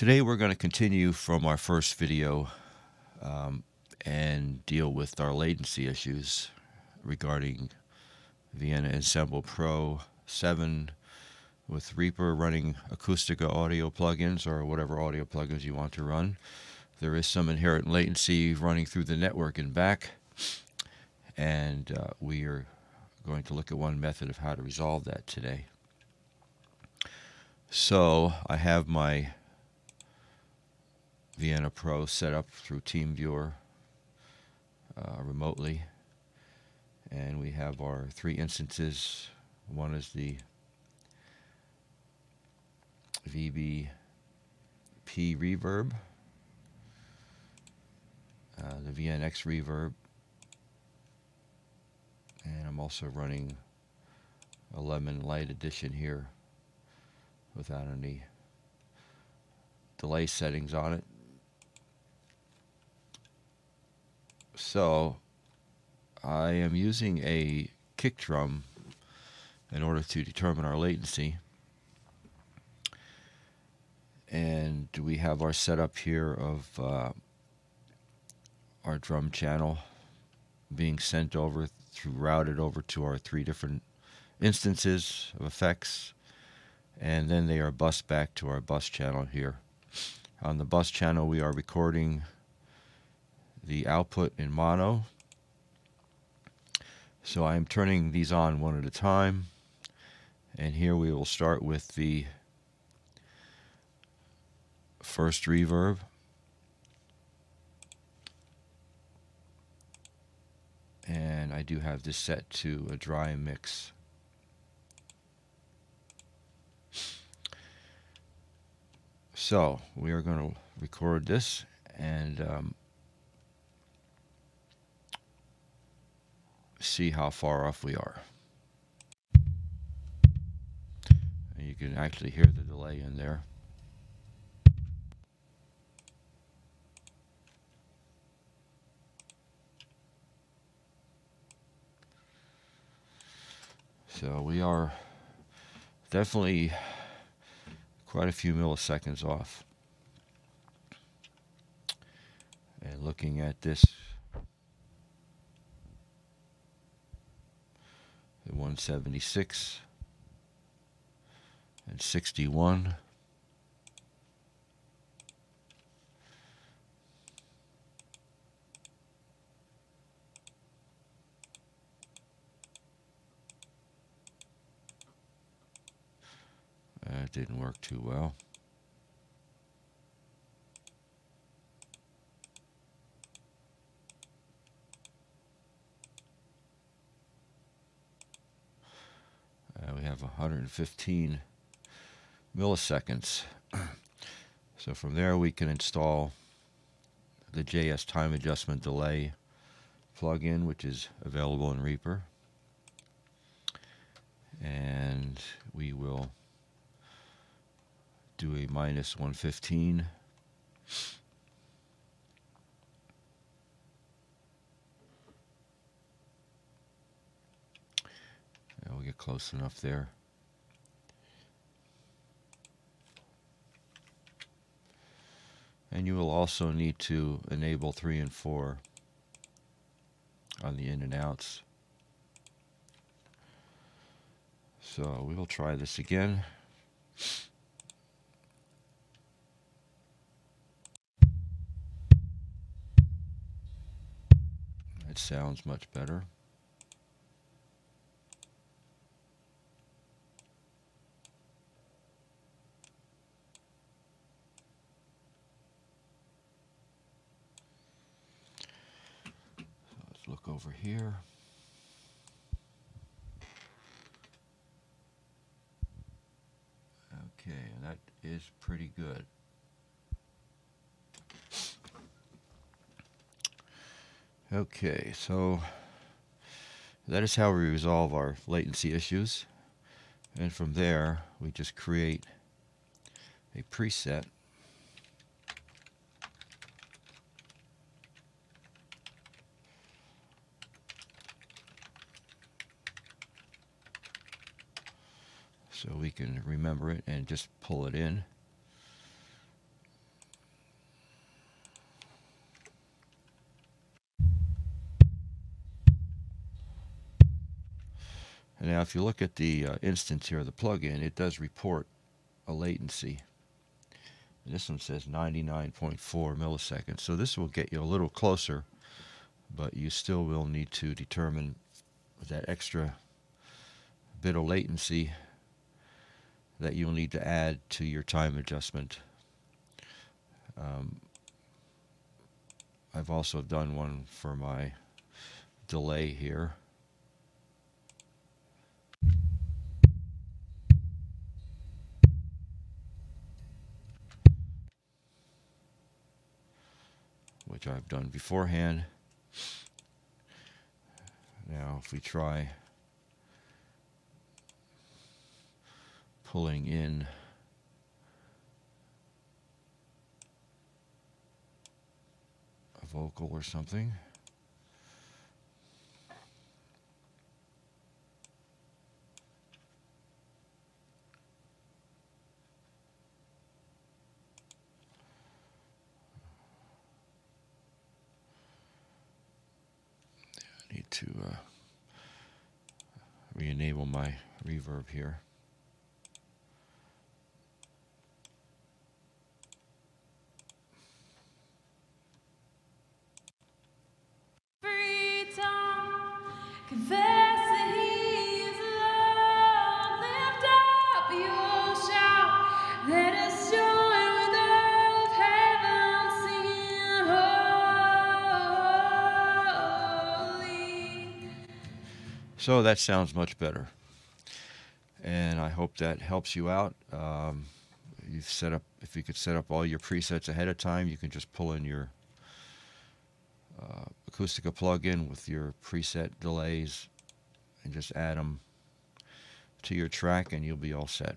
Today we're going to continue from our first video um, and deal with our latency issues regarding Vienna Ensemble Pro 7 with Reaper running Acustica audio plugins or whatever audio plugins you want to run. There is some inherent latency running through the network and back, and uh, we are going to look at one method of how to resolve that today. So I have my Vienna Pro set up through TeamViewer uh, remotely. And we have our three instances. One is the VBP reverb, uh, the VNX reverb, and I'm also running a Lemon Light Edition here without any delay settings on it. So I am using a kick drum in order to determine our latency. And we have our setup here of uh, our drum channel being sent over through routed over to our three different instances of effects and then they are bused back to our bus channel here. On the bus channel we are recording the output in mono. So I'm turning these on one at a time. And here we will start with the first reverb. And I do have this set to a dry mix. So we are going to record this and um, see how far off we are. And you can actually hear the delay in there. So we are definitely quite a few milliseconds off. And looking at this 176 and 61. That didn't work too well. Have 115 milliseconds. so from there we can install the JS time adjustment delay plugin, which is available in Reaper. And we will do a minus 115. Close enough there. And you will also need to enable 3 and 4 on the in and outs. So we will try this again. It sounds much better. look over here. Okay, that is pretty good. Okay, so that is how we resolve our latency issues. And from there, we just create a preset so we can remember it and just pull it in. And now if you look at the uh, instance here, the plugin, it does report a latency. And this one says 99.4 milliseconds. So this will get you a little closer, but you still will need to determine that extra bit of latency that you'll need to add to your time adjustment. Um, I've also done one for my delay here. which I've done beforehand. Now if we try pulling in a vocal or something. I need to uh, re-enable my reverb here. So that sounds much better. And I hope that helps you out. Um, you've set up, if you could set up all your presets ahead of time, you can just pull in your uh, Acustica plugin with your preset delays and just add them to your track and you'll be all set.